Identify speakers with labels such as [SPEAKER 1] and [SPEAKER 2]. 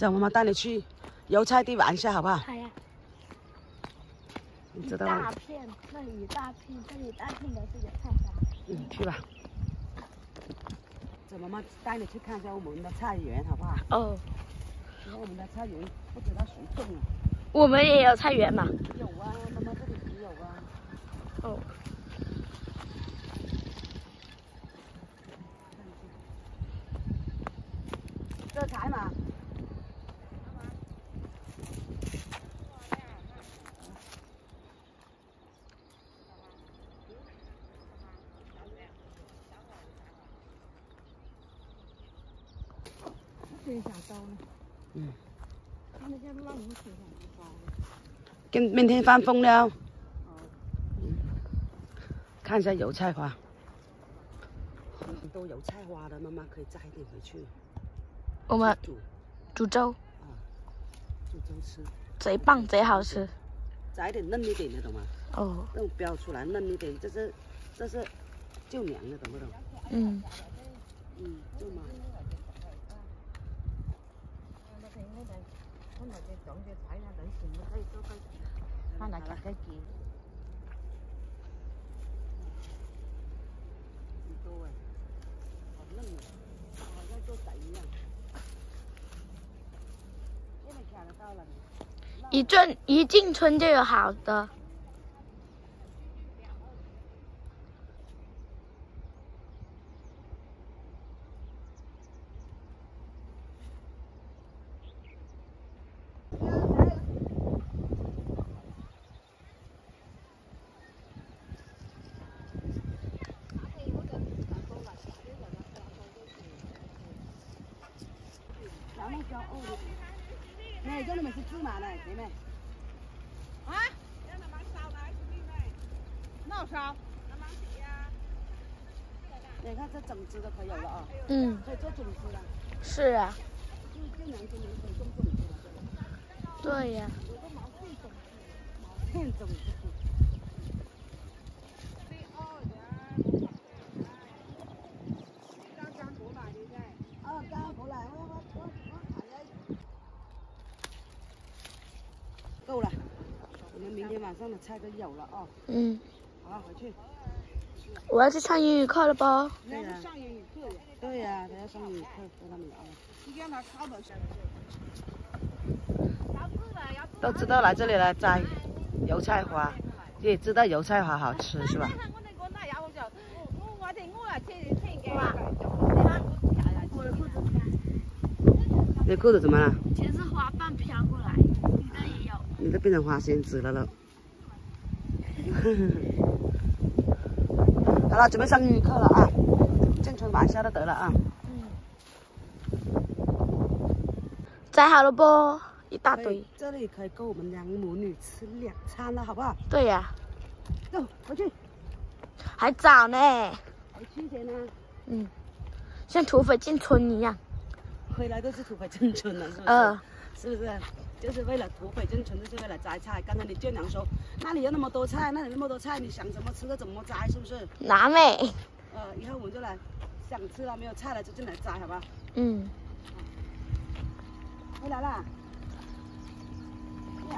[SPEAKER 1] 走，妈妈带你去油菜地玩一下，好不好？
[SPEAKER 2] 好呀。
[SPEAKER 1] 你知道吗？
[SPEAKER 2] 大片，那里一大片，这里一大片都是油菜花。
[SPEAKER 1] 嗯，去吧。走，妈妈带你去看一下我们的菜园，好不好？
[SPEAKER 2] 哦。
[SPEAKER 1] 然后我们的菜园不知道谁种的？
[SPEAKER 2] 我们也有菜园嘛？
[SPEAKER 1] 有啊，妈妈这里也有啊。
[SPEAKER 2] 哦。
[SPEAKER 1] 这菜嘛。
[SPEAKER 2] 天下刀？
[SPEAKER 1] 嗯。
[SPEAKER 2] 他们家乱五水很高。
[SPEAKER 1] 跟明天放风了。哦。嗯。看一下油菜花。很多油菜花的，妈妈可以摘一点回去。
[SPEAKER 2] 我们煮煮粥。
[SPEAKER 1] 啊。煮粥吃。
[SPEAKER 2] 贼棒，贼好吃。
[SPEAKER 1] 摘一点嫩一点的，懂吗？
[SPEAKER 2] 哦。
[SPEAKER 1] 那种标出来嫩一点，这是这是就凉的，懂不懂？
[SPEAKER 2] 嗯。
[SPEAKER 1] 嗯，就嘛。
[SPEAKER 2] 看哪个该几？
[SPEAKER 1] 很多哎，好嫩啊，好像做仔一样。这里看得到了。
[SPEAKER 2] 一进一进村就有好的。
[SPEAKER 1] Này cho nên mình sẽ chú mà này thế này
[SPEAKER 3] hả nào sao
[SPEAKER 1] 你看这整只的可有了啊，
[SPEAKER 2] 嗯，
[SPEAKER 1] 可以做种子了。
[SPEAKER 2] 是啊。
[SPEAKER 1] 就就种种子了。
[SPEAKER 2] 对呀。
[SPEAKER 1] 有个毛片种子，毛片种子。够了，我们明天晚上的菜都有了啊。嗯。好，回去。
[SPEAKER 2] 我要去上英语课了不？
[SPEAKER 1] 对呀。上英语课。对呀，他要上英语课，跟他们聊。你让他抄的。都知道来这里来摘油菜花，也知道油菜花好吃是吧？你裤子怎么了？
[SPEAKER 2] 全是花瓣飘过来。
[SPEAKER 1] 你的也有。你都变成花仙子了喽！好了，准备上英语课了啊！进村玩一下就得了啊！
[SPEAKER 2] 嗯。摘好了不？一大堆。
[SPEAKER 1] 这里可以够我们两母女吃两餐了，好不好？
[SPEAKER 2] 对呀。
[SPEAKER 1] 走，回去。
[SPEAKER 2] 还早呢。
[SPEAKER 1] 还去前呢。
[SPEAKER 2] 嗯。像土匪进村一样。
[SPEAKER 1] 回来都是土匪进村了，是不是？嗯。是不是？就是为了土匪进村，就是为了摘菜。刚才你舅娘说，那里有那么多菜，那里那么多菜，你想怎么吃就怎么摘，是不是？
[SPEAKER 2] 拿美。
[SPEAKER 1] 呃，以后我们就来，想吃了没有菜了就进来摘，好吧？
[SPEAKER 2] 嗯。
[SPEAKER 1] 回来了。